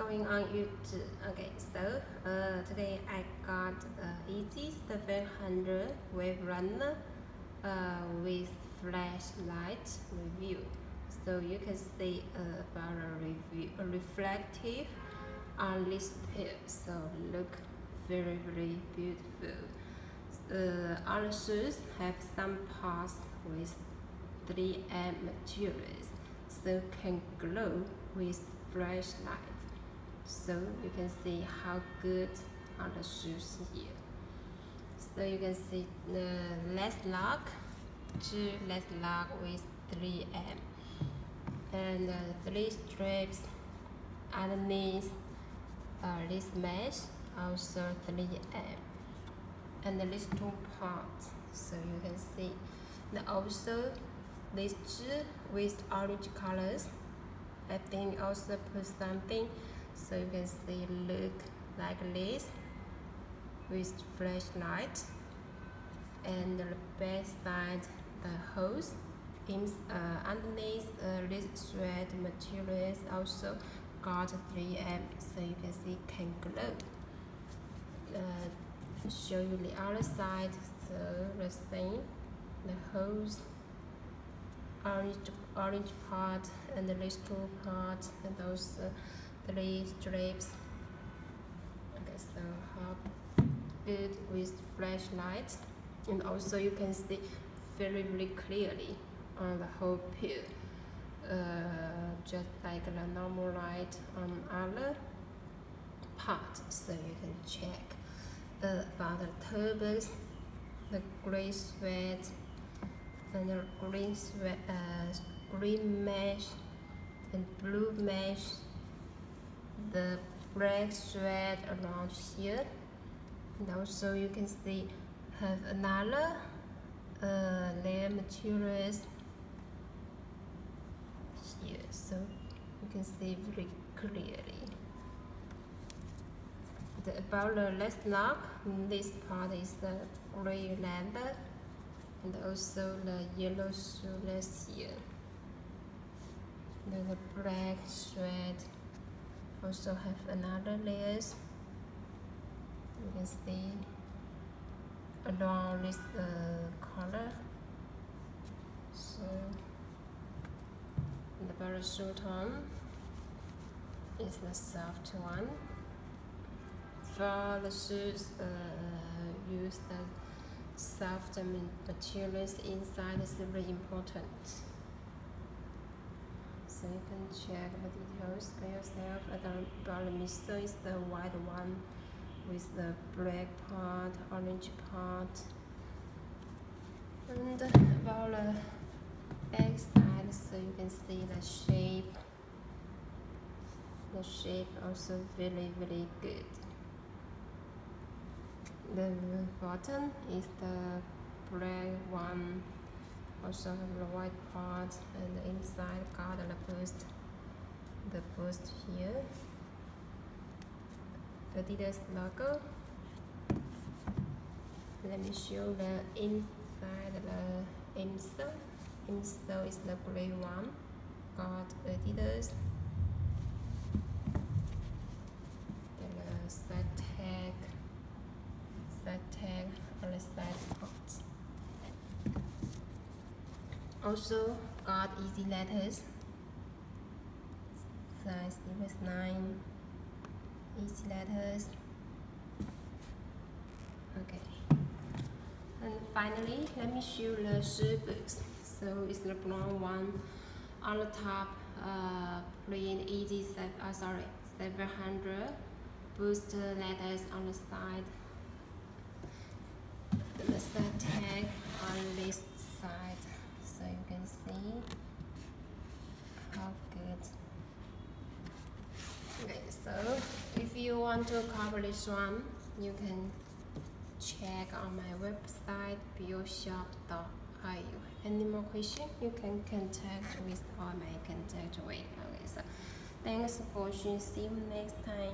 going on YouTube. Okay, so uh, today I got uh, Yeezy 700 Wave Runner uh, with flashlight review. So you can see uh, about a review, a reflective on this pair. So look very very beautiful. Uh, the shoes have some parts with 3M materials, so can glow with flashlight so you can see how good are the shoes here. So you can see the less lock two less lock with 3M and uh, three strips underneath uh, this mesh also 3M and these two parts so you can see. And also these two with orange colors I think also put something so you can see look like this with flashlight and the back side the hose in, uh, underneath uh, this thread materials also got 3M so you can see can glow. Uh, show you the other side so the same the hose orange orange part and the two part and those three strips. Okay so how good with flashlight and also you can see very very clearly on the whole pair uh, just like the normal light on other part. So you can check uh, about the turbos the gray sweat and the green sweat uh, green mesh and blue mesh the black thread around here and also you can see have another uh, layer materials here so you can see very clearly. The, about the last lock this part is the gray leather and also the yellow shoelace here. The black thread also have another layers. You can see along with uh, color. So the parachute on is the soft one. For the shoes uh, use the soft materials inside is very important. So you can check the details yourself. The miso is the white one with the black part, orange part. And about uh, the back side, so you can see the shape. The shape also very very good the bottom is the black one also have the white part and the inside got the boost the post here. Adidas logo. Let me show the inside the insole insole is the gray one. Got Adidas. Uh, the tag. Tag. Also got Yeezy letters size was 9 Yeezy letters okay. And finally let me show the shoe books. So it's the brown one. On the top uh, plain Yeezy uh, sorry 700 boost letters on the side. The tag on this side. So you can see how good so if you want to cover this one you can check on my website bioshop.io any more question? You can contact with or my contact with okay so thanks for watching. See you next time